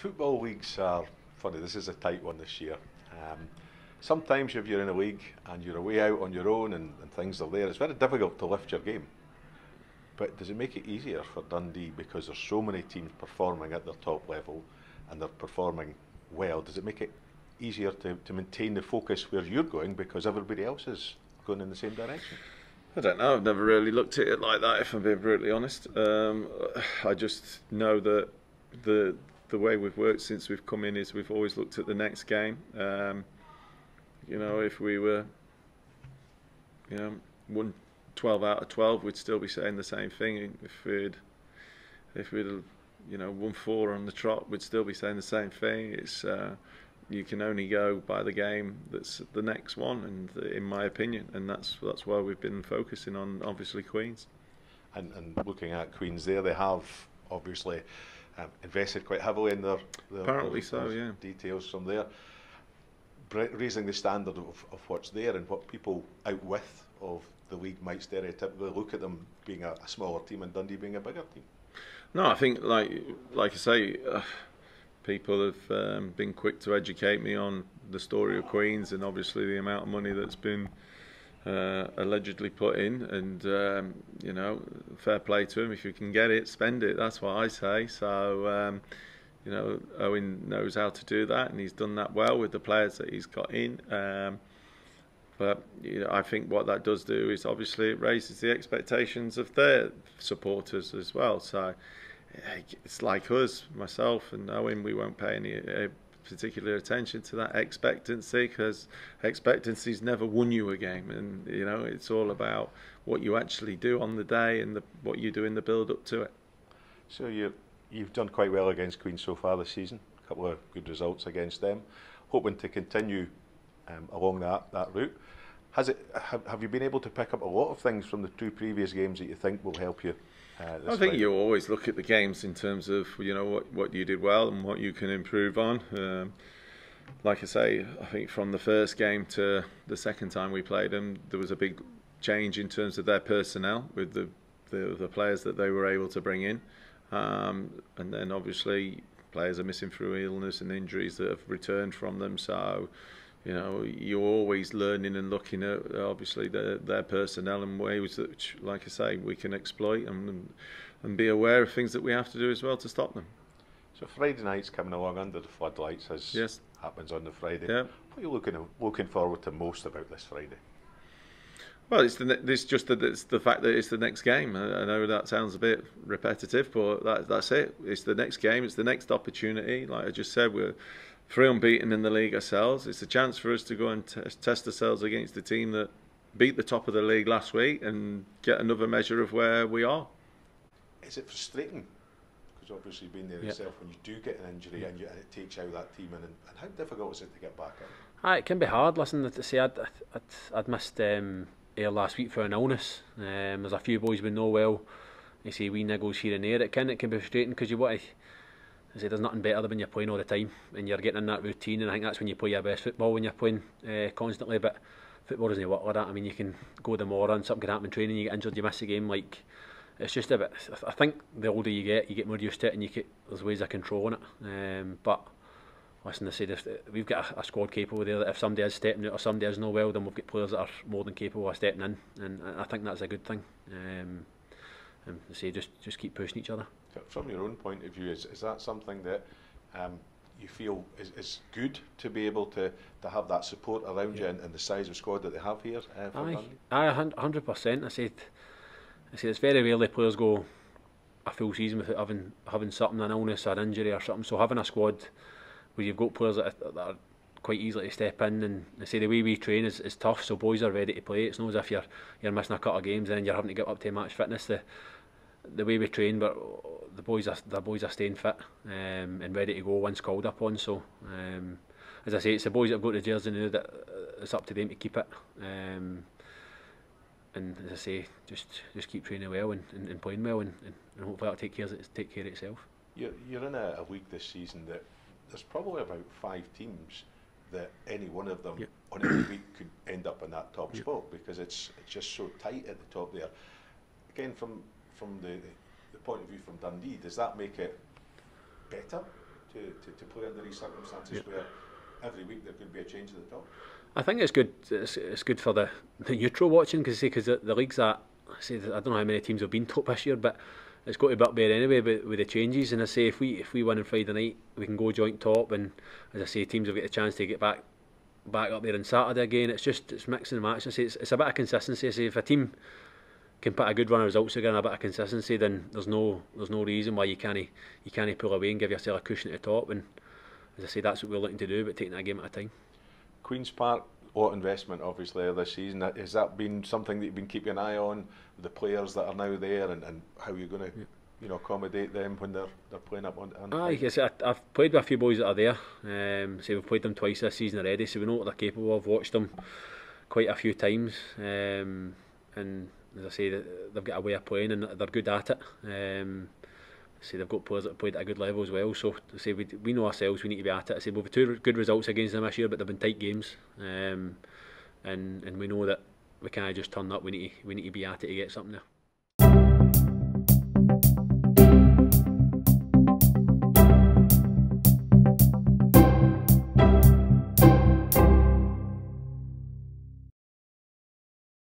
football leagues are funny. This is a tight one this year. Um, sometimes if you're in a league and you're away out on your own and, and things are there, it's very difficult to lift your game. But does it make it easier for Dundee because there's so many teams performing at their top level and they're performing well? Does it make it easier to, to maintain the focus where you're going because everybody else is going in the same direction? I don't know. I've never really looked at it like that. If I'm being brutally honest, um, I just know that the the way we've worked since we've come in is we've always looked at the next game. Um, you know, if we were, you know, won 12 out of 12, we'd still be saying the same thing. If we'd, if we'd, you know, won four on the trot, we'd still be saying the same thing. It's uh, you can only go by the game that's the next one, and in my opinion, and that's that's why we've been focusing on obviously Queens. And, and looking at Queens, there they have obviously um, invested quite heavily in their, their apparently so, yeah. Details from there, raising the standard of, of what's there and what people out with of the league might stereotypically look at them being a, a smaller team and Dundee being a bigger team. No, I think like like I say. Uh, people have um, been quick to educate me on the story of Queens and obviously the amount of money that's been uh, allegedly put in. And um, you know, fair play to him. If you can get it, spend it. That's what I say. So. Um, you know, Owen knows how to do that, and he's done that well with the players that he's got in. Um, but you know, I think what that does do is obviously it raises the expectations of their supporters as well. So it's like us, myself and Owen, we won't pay any uh, particular attention to that expectancy because expectancy's never won you a game and you know it's all about what you actually do on the day and the, what you do in the build up to it. So you you've done quite well against Queen so far this season. A couple of good results against them. Hoping to continue um, along that that route. Has it? Have, have you been able to pick up a lot of things from the two previous games that you think will help you uh, I think you always look at the games in terms of you know what what you did well and what you can improve on. Um, like I say, I think from the first game to the second time we played them, there was a big change in terms of their personnel with the the, the players that they were able to bring in, um, and then obviously players are missing through illness and injuries that have returned from them. So you know, you're always learning and looking at obviously their, their personnel and ways that, like I say, we can exploit and and be aware of things that we have to do as well to stop them. So Friday night's coming along under the floodlights as yes. happens on the Friday. Yeah. What are you looking looking forward to most about this Friday? Well, it's the it's just that it's the fact that it's the next game. I, I know that sounds a bit repetitive, but that, that's it. It's the next game. It's the next opportunity. Like I just said, we're three unbeaten in the league ourselves. It's a chance for us to go and t- test ourselves against the team that beat the top of the league last week and get another measure of where we are. Is it frustrating? Because obviously being there yep. yourself, when you do get an injury and, you, and, it takes out that team, and, and how difficult is it to get back in? Ah, it can be hard. Listen, to say I'd, I'd, I'd missed um, Ayr last week for an illness. Um, there's a few boys we know well. You see wee niggles here and there. It can it can be frustrating because you want to I say there's nothing better than when you're playing all the time and you're getting in that routine, and I think that's when you play your best football when you're playing uh, constantly. But football doesn't work like that. I mean, you can go the more and something can happen in training, you get injured, you miss a game. Like it's just a bit. I think the older you get, you get more used to it, and you get there's ways of controlling it. Um, but listen, I said if we've got a, a, squad capable there that if somebody is stepping out or somebody is no well, then we've got players that are more than capable of stepping in, and I think that's a good thing. Um, and I say just just keep pushing each other from your own point of view, is, is that something that um, you feel is, is good to be able to, to have that support around yeah. you and, and the size of squad that they have here? Uh, aye, aye, hundred percent. I said, I said it's very rarely players go a full season without having having something an illness or an injury or something. So having a squad where you've got players that are, that are quite easily to step in and I say the way we train is, is tough so boys are ready to play it's not as if you're you're missing a couple of games and you're having to get up to match fitness the the way we train but the boys are the boys are staying fit um, and ready to go once called upon. So um, as I say, it's the boys that have got the jersey now that uh, it's up to them to keep it. Um, and as I say, just just keep training well and, and, and playing well, and, and, and hopefully that'll take care of take care of itself. You're you're in a, a league this season that there's probably about five teams that any one of them yep. on every week could end up in that top yep. spot because it's it's just so tight at the top there. Again, from from the the point of view from Dundee, does that make it better to, to, to play under these circumstances yeah. where every week there could be a change at the top? I think it's good. It's, it's good for the, the neutral watching because because the, the league's that. I say I don't know how many teams have been top this year, but it's got to be up there anyway with, with the changes. And I say if we if we win on Friday night, we can go joint top. And as I say, teams will get a chance to get back back up there on Saturday again. It's just it's mixing and matching. I say it's, it's a bit of consistency. I say if a team can put a good run of results again, a bit of consistency, then there's no there's no reason why you can't you can't pull away and give yourself a cushion at the top. And as I say, that's what we're looking to do, but taking that game at a time. Queens Park, lot investment obviously this season. Has that been something that you've been keeping an eye on? The players that are now there and, and how you're going to yeah. you know accommodate them when they're they're playing up on. on Aye, yes, I, I've played with a few boys that are there. Um, so we've played them twice this season already, so we know what they're capable of. Watched them quite a few times, um, and as I say, they've got a way of playing and they're good at it. Um, say they've got players that played at a good level as well. So I say we, we know ourselves, we need to be at it. I say we've had two good results against them this year, but they've been tight games, um, and and we know that we can't just turn up. We need to, we need to be at it to get something there.